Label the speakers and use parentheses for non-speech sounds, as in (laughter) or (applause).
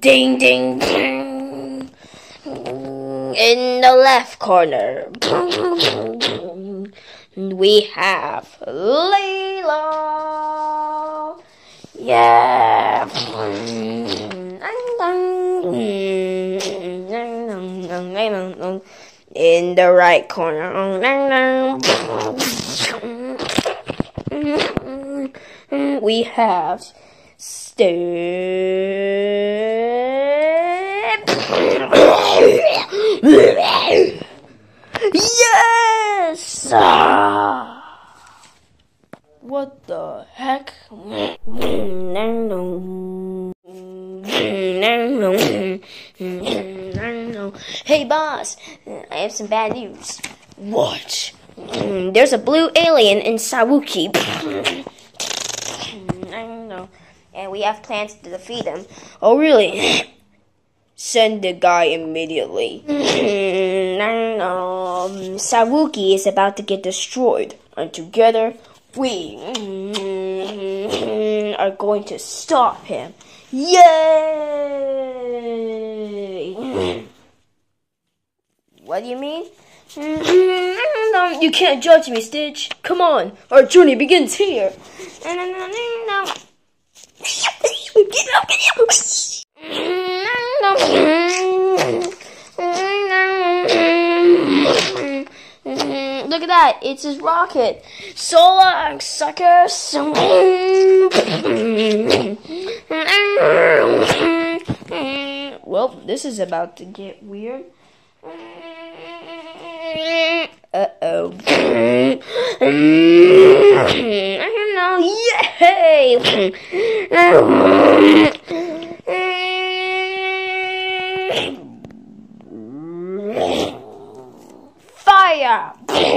Speaker 1: ding ding ding. In the left corner, we have Layla. Yeah. In the right corner, we have Step. Yes! What the heck? Hey boss, I have some bad news. What? There's a blue alien in Sawuki. And we have plans to defeat him. Oh really? (coughs) Send the guy immediately. (coughs) um, Sawuki is about to get destroyed, and together we (coughs) are going to stop him. Yay! what do you mean? you can't judge me, Stitch. Come on, our journey begins here. Look at that, it's his rocket. So long, sucker. well, this is about to get weird. Uh oh. I don't know. Yay! Fire! (laughs)